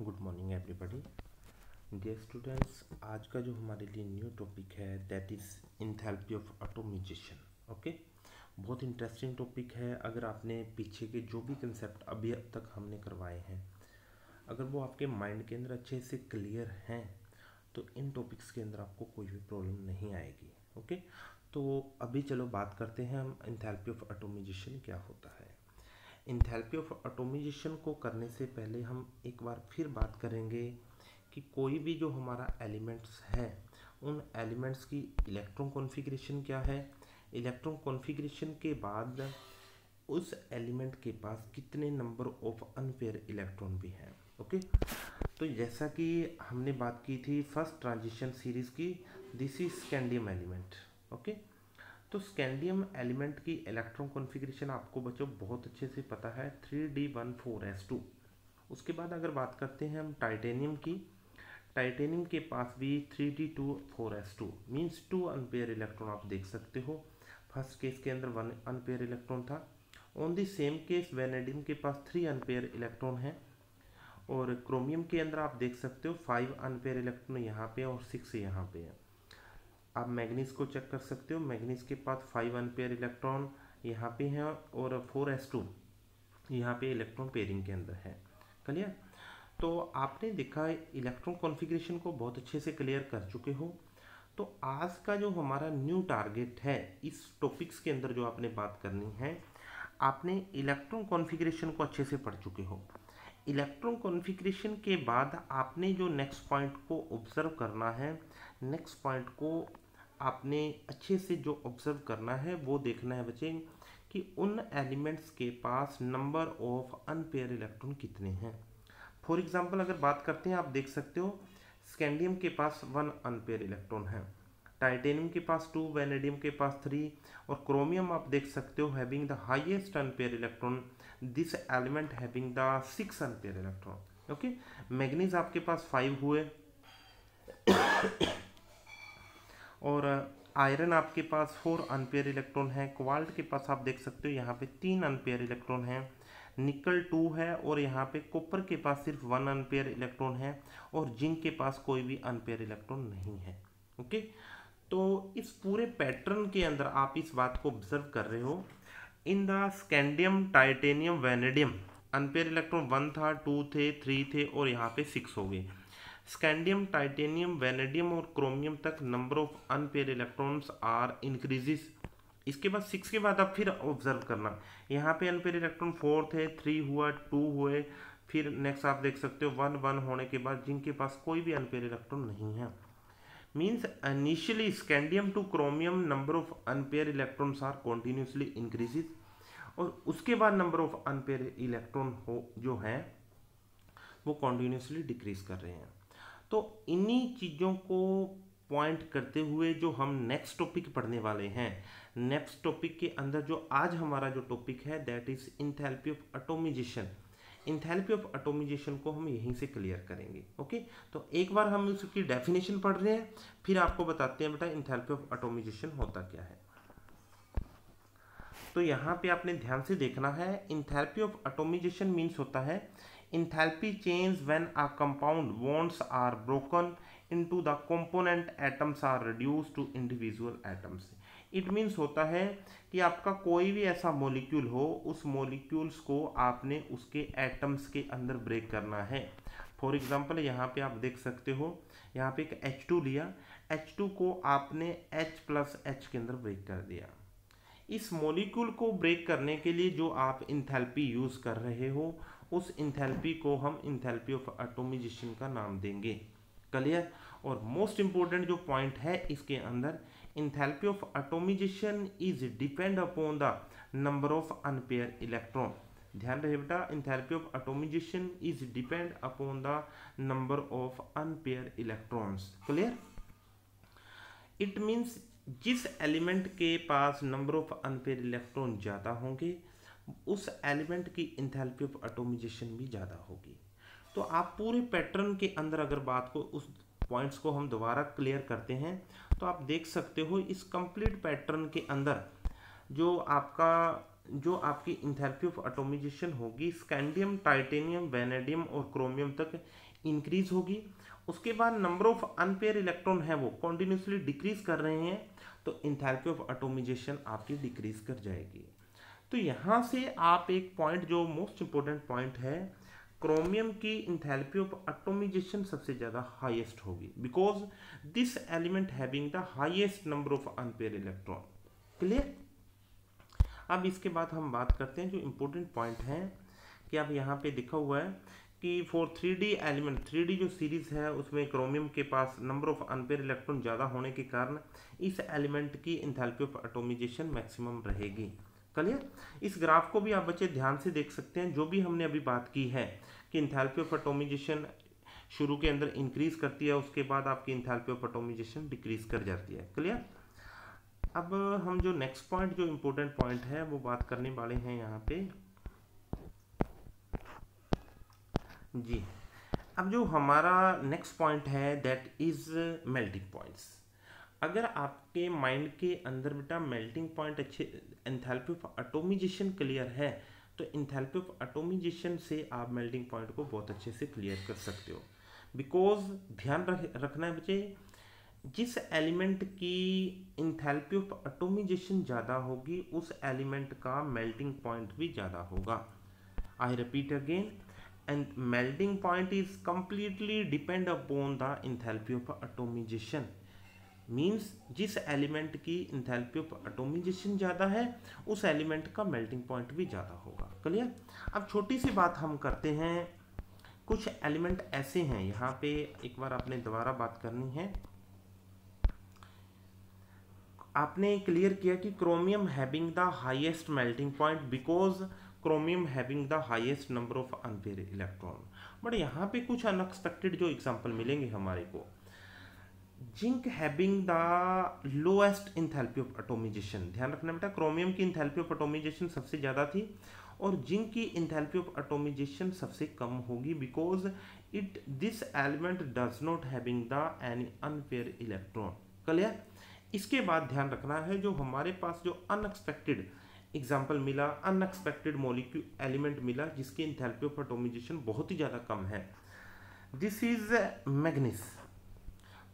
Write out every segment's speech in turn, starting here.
Good morning everybody dear students आज का जो हमारे लिए न्यू टॉपिक है that is enthalpy of atomisation okay बहुत इंटरेस्टिंग टॉपिक है। अगर आपने पीछे के जो भी कंसेप्ट अभी अब तक हमने करवाए हैं, अगर वो आपके माइंड के अंदर अच्छे से क्लियर हैं तो इन टॉपिक्स के अंदर आपको कोई भी प्रॉब्लम नहीं आएगी ओके तो अभी चलो बात करते हैं हम इंथैल्पी ऑफ़ ऑटोमाइजेशन क्या होता है। इंथैल्पी ऑफ़ ऑटोमाइजेशन को करने से पहले हम एक बार फिर बात करेंगे कि कोई भी जो हमारा एलिमेंट्स है, उन एलिमेंट्स की इलेक्ट्रॉन कॉन्फ़िगरेशन क्या है? इलेक्ट्रॉन कॉन्फ़िगरेशन के बाद उस एलिमेंट के पास कितने नंबर ऑफ़ अनपेयर इलेक्ट्रॉन भी हैं ओके तो जैसा कि हमने बात की थी फ़र्स्ट ट्रांजिशन सीरीज़ की this is scandium element okay तो स्कैंडियम एलिमेंट की इलेक्ट्रॉन कॉन्फ़िगरेशन आपको बच्चों बहुत अच्छे से पता है three D one four S two उसके बाद अगर बात करते हैं हम टाइटेनियम की टाइटेनियम के पास भी three D two four S two means two unpaired electron आप देख सकते हो। फ़र्स्ट केस के अंदर वन अनपेयर इलेक्ट्रॉन था। On the same case vanadium के पास थ्री अनपेयर इलेक्ट्रॉन है। और क्रोमियम के अंदर आप देख सकते हो फाइव अनपेयर इलेक्ट्रॉन यहाँ पे और सिक्स यहाँ पे है। आप मैग्नीज को चेक कर सकते हो। मैग्नीज के पास फाइव अनपेयर इलेक्ट्रॉन यहाँ पे हैं और फोर एस टू यहाँ पे इलेक्ट्रॉन पेयरिंग के अंदर है। क्लियर तो आपने देखा इलेक्ट्रॉन कॉन्फ़िगरेशन को बहुत अच्छे से क्लियर कर चुके हो। तो आज का जो हमारा न्यू टारगेट है, इस टॉपिक्स के अंदर जो आपने बात करनी है, आपने इलेक्ट्रॉन कॉन्फ़िगरेशन को अच्छे से पढ़ चुके हो। इलेक्ट्रॉन कॉन्फ़िगरेशन के बाद आपने जो नेक्स्ट पॉइंट को ऑब्ज़र्व करना है, नेक्स्ट पॉइंट को आपने अच्छे से जो ऑब्ज़र्व करना है, वो देखना है बच्चे, कि उन एलिमेंट्स के पास नंबर ऑफ़ अनपेयर इलेक्ट्रॉन कितने हैं। फॉर एग्जांपल अगर बात करते हैं, आप देख सकते हो स्कैंडियम के पास वन अनपेयर इलेक्ट्रॉन है टाइटेनियम के पास टू वेनेडियम के पास थ्री और क्रोमियम आप देख सकते हो having the highest unpaired electron this element having the six unpaired electron okay manganese आपके पास फाइव हुए। और आयरन आपके पास फोर अनपेयर इलेक्ट्रॉन है, क्वाल्ट के पास आप देख सकते हो यहाँ पे तीन अनपेयर इलेक्ट्रॉन है, निकल टू है और यहाँ पे कॉपर के पास सिर्फ़ वन अनपेयर इलेक्ट्रॉन है और जिंक के पास कोई भी अनपेयर इलेक्ट्रॉन नहीं है, ओके? तो इस पूरे पैटर्न के अंदर आप इस बात को ऑब्ज़र्व कर रहे हो। In the scandium, titanium, vanadium, unpaired electron one था, टू थे, थ्री थे और यहाँ पे सिक्स हो गए। स्कैंडियम, टाइटेनियम, वेनेडियम और क्रोमियम तक number of unpaired electrons are increases इसके बाद सिक्स के बाद आप फिर ऑब्ज़र्व करना। यहाँ पे अनपेयर इलेक्ट्रॉन फोर थे थ्री हुआ टू हुए। फिर नेक्स्ट आप देख सकते हो वन वन होने के बाद जिनके पास कोई भी अनपेयर इलेक्ट्रॉन नहीं है। Means initially scandium to chromium number of unpaired electrons are continuously increases और उसके बाद नंबर ऑफ़ अनपेयर इलेक्ट्रॉन हो, जो हैं, वो कॉन्टीन्यूसली डिक्रीज कर रहे हैं। तो इन्हीं चीज़ों को पॉइंट करते हुए जो हम नेक्स्ट टॉपिक पढ़ने वाले हैं नेक्स्ट टॉपिक के अंदर जो आज हमारा जो टॉपिक है that is enthalpy of atomisation enthalpy of atomisation को हम यहीं से क्लियर करेंगे ओके तो एक बार हम उसकी डेफिनेशन पढ़ रहे हैं, फिर आपको बताते हैं बेटा इंथैल्पी ऑफ़ अटोमिजेशन होता क्या है। तो यहाँ पे आपने ध्यान से देखना है इंथैल्पी ऑफ़ अटोमिजेशन मीन्स होता है, enthalpy change when a compound bonds are broken into the component atoms are reduced to individual atoms. It means होता है कि आपका कोई भी ऐसा मॉलिक्यूल हो, उस मॉलिक्यूल्स को आपने उसके एटम्स के अंदर ब्रेक करना है। फॉर एग्ज़ाम्पल यहाँ पे आप देख सकते हो, यहाँ पे एक H2 लिया H2 को आपने H प्लस एच के अंदर ब्रेक कर दिया। इस मॉलिक्यूल को ब्रेक करने के लिए जो आप इंथैल्पी यूज़ कर रहे हो, उस इंथैल्पी को हम इंथैल्पी ऑफ़ एटोमिजेशन का नाम देंगे। क्लियर और मोस्ट इंपॉर्टेंट जो पॉइंट है, इसके अंदर enthalpy of atomisation is depend upon the number of unpaired electron ध्यान रहे बेटा enthalpy of atomisation is depend upon the number of unpaired electrons clear it means जिस एलिमेंट के पास नंबर ऑफ़ अनपेयर इलेक्ट्रॉन ज़्यादा होंगे, उस एलिमेंट की इंथैल्पी ऑफ़ एटोमिजेशन भी ज़्यादा होगी। तो आप पूरे पैटर्न के अंदर अगर बात को, उस पॉइंट्स को हम दोबारा क्लियर करते हैं तो आप देख सकते हो इस कंप्लीट पैटर्न के अंदर जो आपका, जो आपकी इंथैल्पी ऑफ़ एटोमाइजेशन होगी, स्कैंडियम, टाइटेनियम, वेनेडियम और क्रोमियम तक इंक्रीज होगी। उसके बाद नंबर ऑफ़ अनपेयर इलेक्ट्रॉन है वो कॉन्टिन्यूसली डिक्रीज कर रहे हैं तो इंथैल्पी ऑफ़ एटोमाइजेशन आपकी डिक्रीज कर जाएगी। तो यहाँ से आप एक पॉइंट जो मोस्ट इंपॉर्टेंट पॉइंट है क्रोमियम की इंथैल्पी ऑफ़ एटोमाइजेशन सबसे ज़्यादा हाईएस्ट होगी। Because this element having the highest number of unpaired electron clear अब इसके बाद हम बात करते हैं जो इम्पोर्टेंट पॉइंट है, कि अब यहाँ पे लिखा हुआ है कि for three D element three D जो सीरीज़ है, उसमें क्रोमियम के पास नंबर ऑफ़ अनपेयर इलेक्ट्रॉन ज़्यादा होने के कारण इस एलिमेंट की इंथैल्पी ऑफ़ एटोमाइजेशन मैक्सिमम रहेगी। क्लियर इस ग्राफ को भी आप बच्चे ध्यान से देख सकते हैं। जो भी हमने अभी बात की है कि इंथैल्पी ऑफ़ एटोमाइजेशन शुरू के अंदर इंक्रीज करती है, उसके बाद आपकी इंथैल्पी ऑफ़ एटोमाइजेशन डिक्रीज कर जाती है। क्लियर अब हम जो नेक्स्ट पॉइंट जो इम्पोर्टेंट पॉइंट है, वो बात करने वाले हैं यहाँ पे। जी। अब जो हमारा नेक्स्ट पॉइंट है दैट इज़ मेल्टिंग पॉइंट्स अगर आपके माइंड के अंदर बेटा मेल्टिंग पॉइंट अच्छे एंथैल्पी ऑफ़ एटोमिजेशन क्लियर है तो इंथैल्पी ऑफ़ एटोमिजेशन से आप मेल्टिंग पॉइंट को बहुत अच्छे से क्लियर कर सकते हो। बिकॉज़ ध्यान रख, रखना है बच्चे, जिस एलिमेंट की इंथैल्पी ऑफ़ एटोमिजेशन ज़्यादा होगी, उस एलिमेंट का मेल्टिंग पॉइंट भी ज़्यादा होगा। I repeat again and melting point is completely depend upon the enthalpy of atomization means जिस एलिमेंट की इंथैल्पी ऑफ़ एटोमिजेशन ज़्यादा है, उस एलिमेंट का मेल्टिंग पॉइंट भी ज़्यादा होगा। क्लियर अब छोटी सी बात हम करते हैं। कुछ एलिमेंट ऐसे हैं। यहाँ पे एक बार आपने दोबारा बात करनी है। आपने क्लियर किया कि chromium having the highest melting point because chromium having the highest number of unpaired electron but यहाँ पे कुछ अनएक्सपेक्टेड जो एग्ज़ाम्पल मिलेंगे हमारे को। Zinc having the lowest enthalpy of atomisation ध्यान रखना बेटा क्रोमियम की इंथैल्पी ऑफ़ एटोमिजेशन सबसे ज़्यादा थी और जिंक की इंथैल्पी ऑफ़ एटोमिजेशन सबसे कम होगी because it this element does not having the any unpaired electron clear इसके बाद ध्यान रखना है जो हमारे पास जो अनएक्सपेक्टेड एग्ज़ाम्पल मिला अनएक्सपेक्टेड मोलिक्यू एलिमेंट मिला, जिसकी इंथैल्पी ऑफ़ एटोमिजेशन बहुत ही ज़्यादा कम है। दिस इज़ मैग्नीस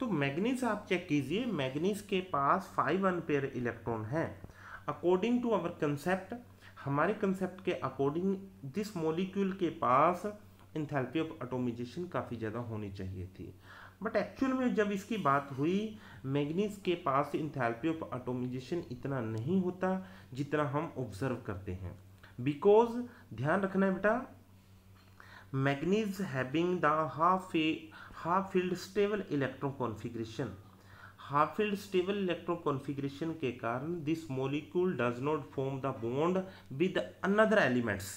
तो मैग्नीस आप चेक कीजिए मैग्नीस के पास फाइव अनपेयर इलेक्ट्रॉन है। अकॉर्डिंग टू अवर कंसेप्ट हमारे कंसेप्ट के अकॉर्डिंग दिस मोलिक्यूल के पास इंथैल्पी ऑफ़ एटोमिजेशन काफ़ी ज़्यादा होनी चाहिए थी। बट एक्चुअल में जब इसकी बात हुई, मैग्नीज के पास इंथैल्पी ऑफ़ एटोमिजेशन इतना नहीं होता जितना हम ऑब्ज़र्व करते हैं। बिकॉज़ ध्यान रखना है बेटा, manganese having the half half filled stable electron configuration half filled stable electron configuration के कारण this molecule does not form the bond with another elements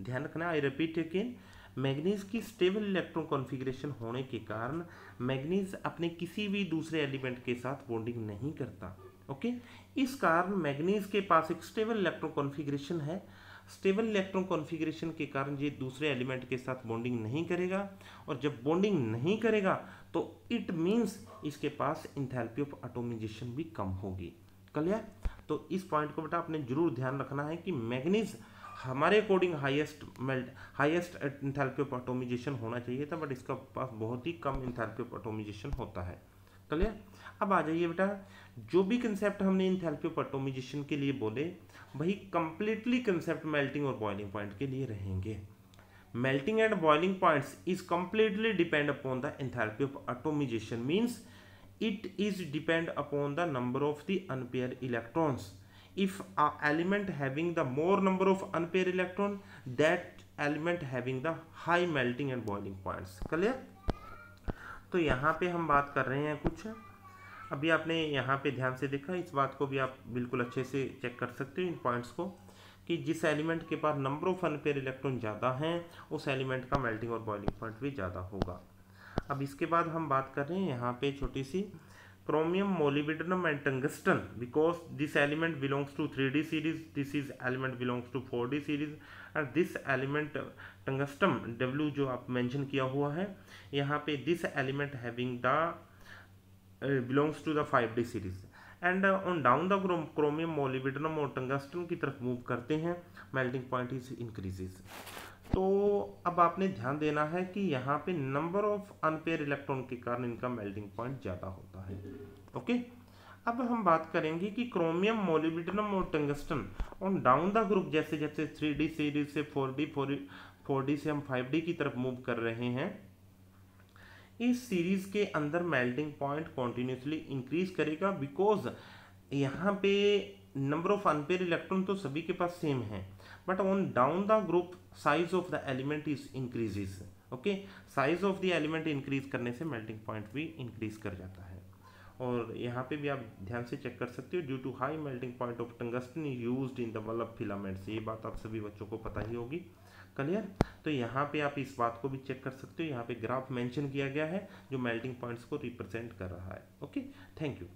ध्यान रखना आई रिपीट अगेन मैग्नीज की स्टेबल इलेक्ट्रॉन कॉन्फ़िगरेशन होने के कारण manganese अपने किसी भी दूसरे एलिमेंट के साथ बॉन्डिंग नहीं करता ओके इस कारण मैग्नीज के पास एक स्टेबल इलेक्ट्रॉन कॉन्फ़िगरेशन है। स्टेबल इलेक्ट्रॉन कॉन्फ़िगरेशन के कारण ये दूसरे एलिमेंट के साथ बॉन्डिंग नहीं करेगा और जब बॉन्डिंग नहीं करेगा तो इट मीन्स इसके पास इंथैल्पी ऑफ़ एटोमिजेशन भी कम होगी। क्लियर तो इस पॉइंट को बेटा आपने ज़रूर ध्यान रखना है कि मैग्नीज हमारे according highest melt highest enthalpy of atomization होना चाहिए था बट इसका पास बहुत ही कम इंथैल्पी ऑफ़ एटोमिजेशन होता है। क्लियर अब आ जाइए बेटा। जो भी कंसेप्ट हमने इंथैल्पी ऑफ़ एटोमिजेशन के लिए बोले, वही कंप्लीटली कंसेप्ट मेल्टिंग और बॉइलिंग पॉइंट के लिए रहेंगे। Melting and boiling points is completely depend upon the enthalpy of atomization means it is depend upon the number of the unpair electrons if a element having the more number of unpaired electron, that element having the high melting and boiling points. Clear? तो यहाँ पे हम बात कर रहे हैं कुछ। अभी आपने यहाँ पे ध्यान से देखा, इस बात को भी आप बिल्कुल अच्छे से चेक कर सकते हो इन पॉइंट्स को, कि जिस एलिमेंट के पास नंबर ऑफ़ अनपेयर इलेक्ट्रॉन ज़्यादा हैं, उस एलिमेंट का मेल्टिंग और बॉइलिंग पॉइंट भी ज़्यादा होगा। अब इसके बाद हम बात कर रहे हैं यहाँ पे छोटी सी chromium molybdenum and tungsten because this element belongs to 3d series this is element belongs to 4d series and this element tungsten w जो आप मेंशन किया हुआ है यहाँ पे this element having the uh, belongs to the 5d series and on down the chromium molybdenum और tungsten की तरफ़ मूव करते हैं मेल्टिंग पॉइंट इज़ इंक्रीजेज तो अब आपने ध्यान देना है कि यहाँ पे नंबर ऑफ़ अनपेयर इलेक्ट्रॉन के कारण इनका मेल्टिंग पॉइंट ज़्यादा होता है। ओके अब हम बात करेंगे कि क्रोमियम मोलिबिडनम और tungsten on down the group जैसे जैसे थ्री डी सीरीज़ से फोर डी फोर डी से हम फाइव डी की तरफ़ मूव कर रहे हैं, इस सीरीज़ के अंदर मेल्टिंग पॉइंट कॉन्टिन्यूसली इंक्रीज करेगा बिकॉज़ यहाँ पे नंबर ऑफ़ अनपेयर इलेक्ट्रॉन तो सभी के पास सेम है। But on down the group size of the element is increases okay size of the element increase करने से मेल्टिंग पॉइंट भी इंक्रीज कर जाता है। और यहाँ पे भी आप ध्यान से चेक कर सकते हो due to high melting point of tungsten used in the bulb filaments ये बात आप सभी बच्चों को पता ही होगी। क्लियर तो यहाँ पे आप इस बात को भी चेक कर सकते हो, यहाँ पे ग्राफ मेंशन किया गया है, जो मेल्टिंग पॉइंट्स को रिप्रेजेंट कर रहा है ओके थैंक यू